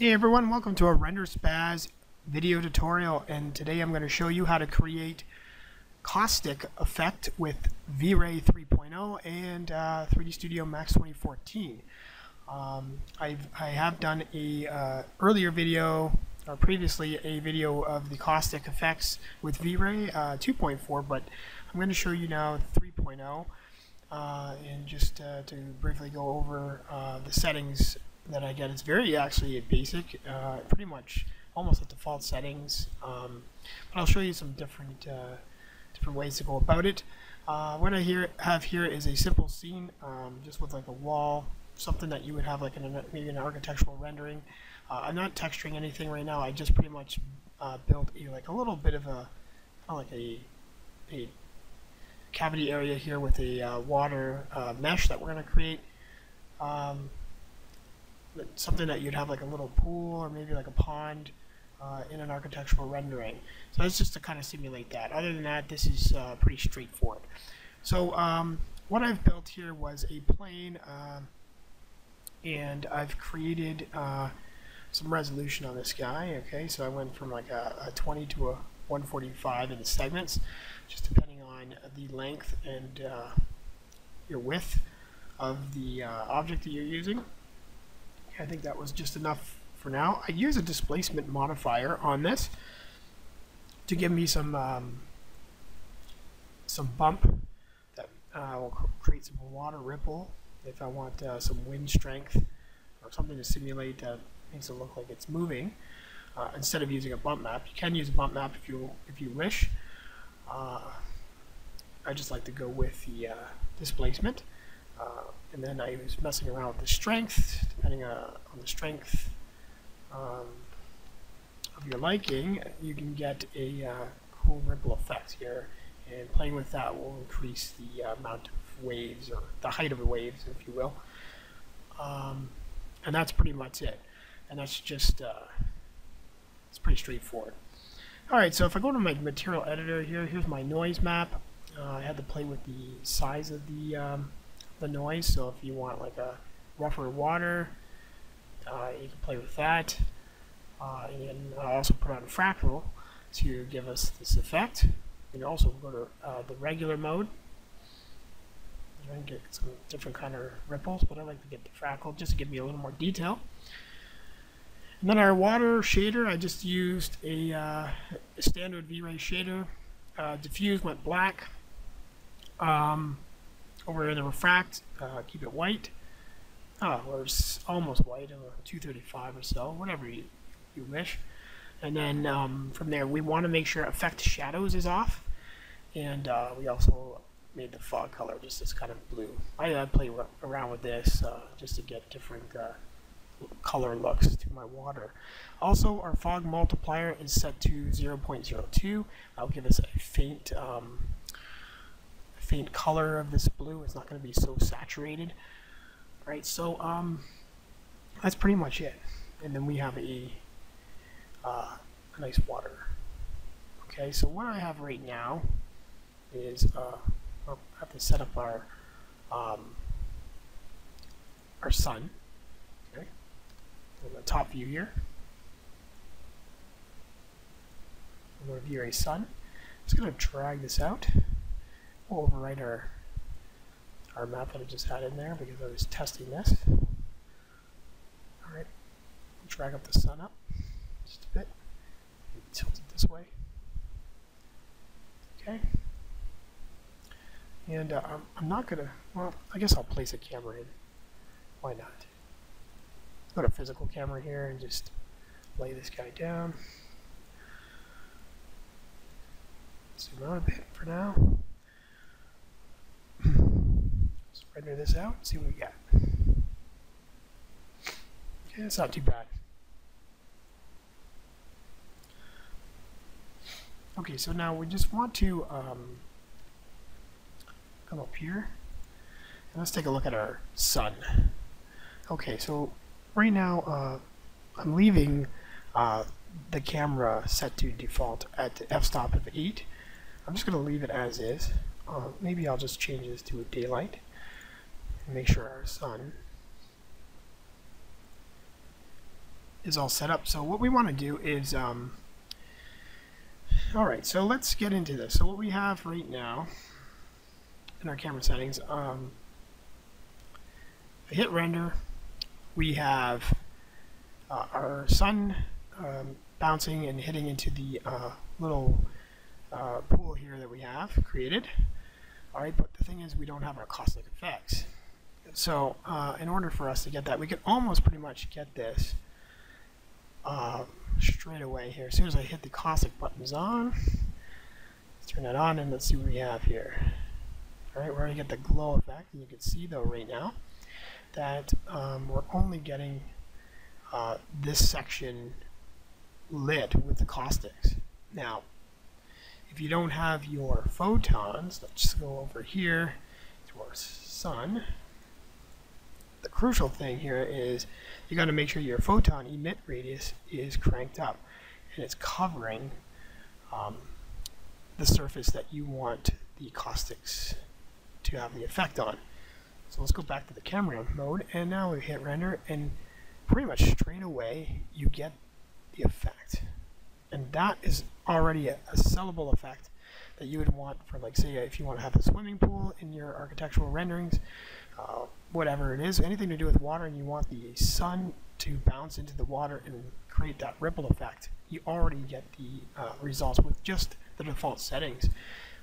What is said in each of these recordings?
Hey everyone, welcome to a Render Spaz video tutorial and today I'm going to show you how to create caustic effect with V-Ray 3.0 and uh, 3D Studio Max 2014. Um, I've, I have done a uh, earlier video or previously a video of the caustic effects with V-Ray uh, 2.4 but I'm going to show you now 3.0 uh, and just uh, to briefly go over uh, the settings that I get. It's very actually basic, uh, pretty much almost the default settings. Um, but I'll show you some different uh, different ways to go about it. Uh, what I here have here is a simple scene, um, just with like a wall, something that you would have like in maybe an architectural rendering. Uh, I'm not texturing anything right now. I just pretty much uh, built a like a little bit of a like a a cavity area here with a uh, water mesh that we're going to create. Um, something that you'd have like a little pool or maybe like a pond uh, in an architectural rendering. So that's just to kind of simulate that. Other than that, this is uh, pretty straightforward. So um, what I've built here was a plane uh, and I've created uh, some resolution on this guy. Okay, so I went from like a, a 20 to a 145 in the segments, just depending on the length and uh, your width of the uh, object that you're using. I think that was just enough for now. I use a displacement modifier on this to give me some um, some bump that uh, will create some water ripple if I want uh, some wind strength or something to simulate that makes it look like it's moving. Uh, instead of using a bump map, you can use a bump map if you if you wish. Uh, I just like to go with the uh, displacement. And then I was messing around with the strength, depending uh, on the strength um, of your liking, you can get a uh, cool ripple effect here. And playing with that will increase the uh, amount of waves, or the height of the waves, if you will. Um, and that's pretty much it. And that's just, uh, it's pretty straightforward. Alright, so if I go to my material editor here, here's my noise map. Uh, I had to play with the size of the um, the noise. So if you want like a rougher water, uh, you can play with that. Uh, and I also put on fractal to give us this effect. You can also go to uh, the regular mode and get some different kind of ripples, but I like to get the fractal just to give me a little more detail. And then our water shader, I just used a, uh, a standard V-Ray shader. Uh, diffuse went black. Um, over in the refract, uh, keep it white. Oh, or almost white, uh, 235 or so, whatever you, you wish. And then um, from there, we want to make sure affect shadows is off. And uh, we also made the fog color just this kind of blue. I uh, play around with this uh, just to get different uh, color looks to my water. Also, our fog multiplier is set to 0.02. That'll give us a faint um, faint color of this blue. It's not going to be so saturated. Right, so um, that's pretty much it. And then we have a, uh, a nice water. Okay, so what I have right now is uh, I have to set up our um, our sun. Okay, in the top view here. I'm going to V-Ray sun. I'm just going to drag this out. We'll overwrite our our map that I just had in there because I was testing this. Alright, drag up the sun up just a bit. Tilt it this way. Okay. And uh, I'm, I'm not going to, well, I guess I'll place a camera in. Why not? Put a physical camera here and just lay this guy down. Zoom out a bit for now render this out and see what we got. Okay, that's not too bad. Okay, so now we just want to um, come up here and let's take a look at our sun. Okay, so right now uh, I'm leaving uh, the camera set to default at f-stop of 8. I'm just going to leave it as is. Uh, maybe I'll just change this to daylight make sure our sun is all set up. So what we want to do is, um, all right, so let's get into this. So what we have right now in our camera settings, um, I hit render, we have uh, our sun um, bouncing and hitting into the uh, little uh, pool here that we have created. All right, but the thing is we don't have our caustic effects. So uh, in order for us to get that, we can almost pretty much get this uh, straight away here. As soon as I hit the caustic buttons on, let's turn that on and let's see what we have here. All right, we're going to get the glow effect. And you can see though right now that um, we're only getting uh, this section lit with the caustics. Now, if you don't have your photons, let's go over here to our sun. Crucial thing here is you got to make sure your photon emit radius is cranked up and it's covering um, the surface that you want the caustics to have the effect on. So let's go back to the camera mode and now we hit render and pretty much straight away you get the effect. And that is already a, a sellable effect that you would want for like say if you want to have a swimming pool in your architectural renderings uh, whatever it is anything to do with water and you want the sun to bounce into the water and create that ripple effect you already get the uh, results with just the default settings.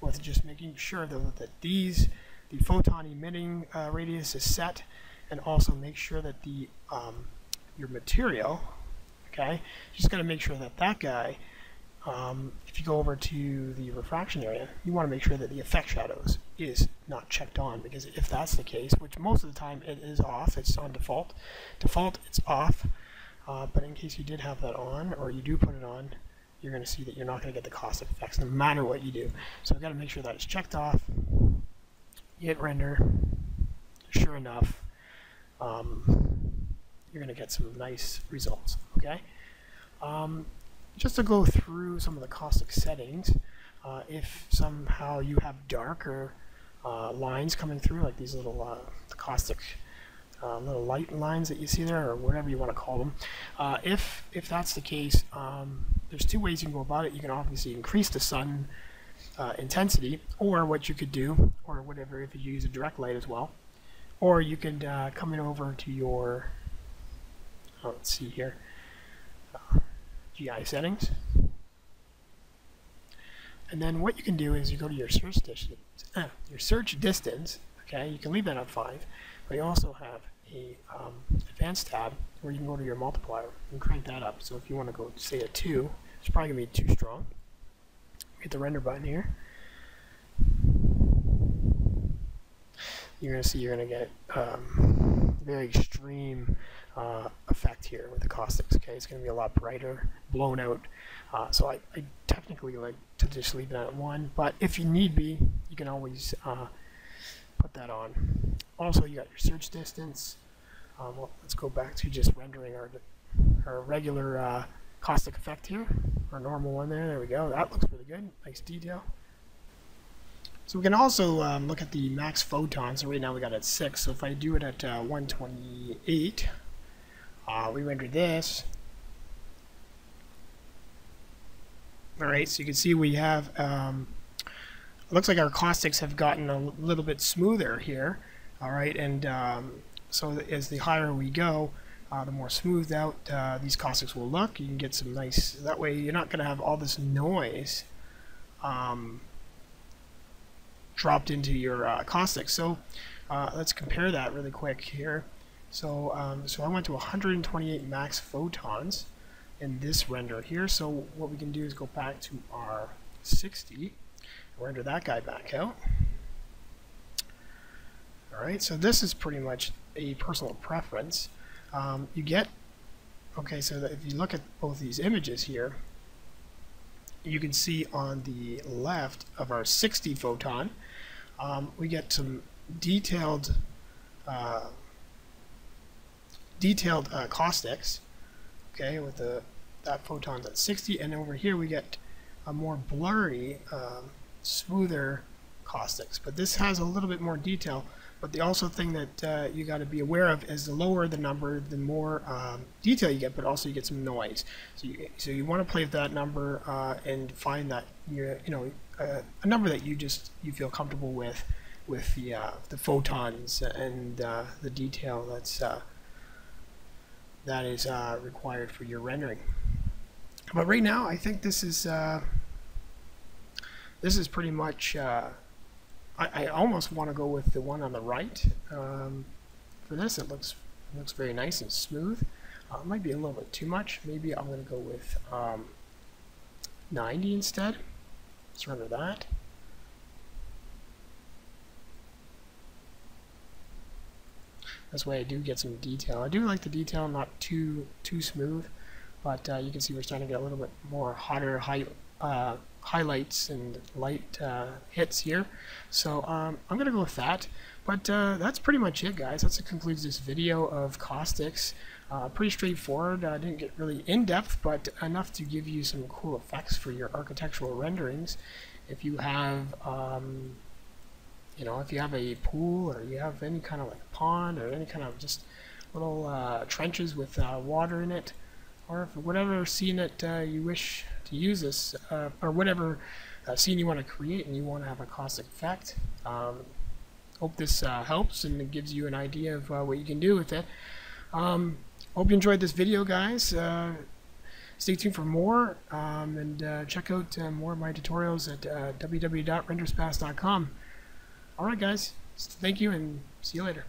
With just making sure though that these the photon emitting uh, radius is set and also make sure that the um, your material okay just got to make sure that that guy um, if you go over to the refraction area, you want to make sure that the affect shadows is not checked on because if that's the case, which most of the time it is off, it's on default. Default, it's off, uh, but in case you did have that on or you do put it on, you're going to see that you're not going to get the caustic effects no matter what you do. So we've got to make sure that it's checked off. Hit render. Sure enough, um, you're going to get some nice results. Okay. Um, just to go through some of the caustic settings, uh, if somehow you have darker uh, lines coming through, like these little uh, caustic uh, little light lines that you see there, or whatever you want to call them, uh, if if that's the case, um, there's two ways you can go about it. You can obviously increase the sun uh, intensity, or what you could do, or whatever if you use a direct light as well, or you could come in over to your, oh, let's see here. GI settings. And then what you can do is you go to your search distance, uh, your search distance. Okay, you can leave that on five, but you also have a um, advanced tab where you can go to your multiplier and crank that up. So if you want to go say a two, it's probably gonna be too strong. Hit the render button here. You're gonna see you're gonna get um, very extreme uh, effect here with the caustics. Okay, it's going to be a lot brighter, blown out. Uh, so I, I, technically like to just leave that at one, but if you need be, you can always uh, put that on. Also, you got your search distance. Um, well, let's go back to just rendering our our regular uh, caustic effect here, our normal one there. There we go. That looks really good. Nice detail. So we can also um, look at the max photons. So right now we got at 6. So if I do it at uh, 128, uh, we render this. Alright, so you can see we have, um, it looks like our caustics have gotten a little bit smoother here. Alright, and um, so as the higher we go, uh, the more smoothed out uh, these caustics will look. You can get some nice, that way you're not going to have all this noise um, dropped into your uh, caustics. So uh, let's compare that really quick here. So, um, so I went to 128 max photons in this render here. So what we can do is go back to our 60, render that guy back out. Alright, so this is pretty much a personal preference. Um, you get, okay, so if you look at both these images here, you can see on the left of our 60 photon, um, we get some detailed uh, detailed uh, caustics, okay, with the that photons at 60, and over here we get a more blurry, um, smoother caustics. But this has a little bit more detail But the also thing that uh, you got to be aware of is the lower the number, the more um, detail you get, but also you get some noise. So you, so you want to play with that number uh, and find that you you know uh, a number that you just you feel comfortable with, with the uh, the photons and uh, the detail that's uh, that is required for your rendering. But right now, I think this is this is pretty much I, I almost want to go with the one on the right. Um, for this, it looks looks very nice and smooth. Uh, it might be a little bit too much. Maybe I'm going to go with um, 90 instead. Let's render that. This way I do get some detail. I do like the detail, not too too smooth, but uh, you can see we're starting to get a little bit more hotter, high, uh, highlights and light uh, hits here. So um, I'm going to go with that. But uh, that's pretty much it, guys. That concludes this video of caustics. Uh, pretty straightforward. I didn't get really in-depth, but enough to give you some cool effects for your architectural renderings. If you have, um, you know, if you have a pool or you have any kind of like pond or any kind of just little uh, trenches with uh, water in it, or whatever scene that uh, you wish to use this, uh, or whatever uh, scene you want to create and you want to have a caustic effect. Um, hope this uh, helps and it gives you an idea of uh, what you can do with it. Um, hope you enjoyed this video, guys. Uh, stay tuned for more um, and check out more of my tutorials at www.renderspaz.com. Alright guys, thank you and see you later.